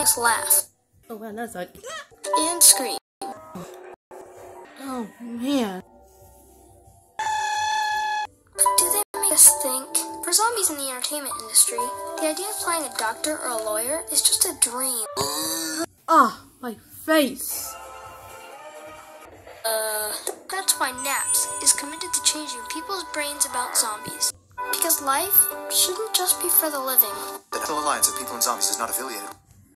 Just laugh Oh wow, that's like. and scream. Oh man. Do they make us think? For zombies in the entertainment industry, the idea of playing a doctor or a lawyer is just a dream. Ah, my face. Uh, that's why NAPS is committed to changing people's brains about zombies. Because life shouldn't just be for the living. The National Alliance of People and Zombies is not affiliated.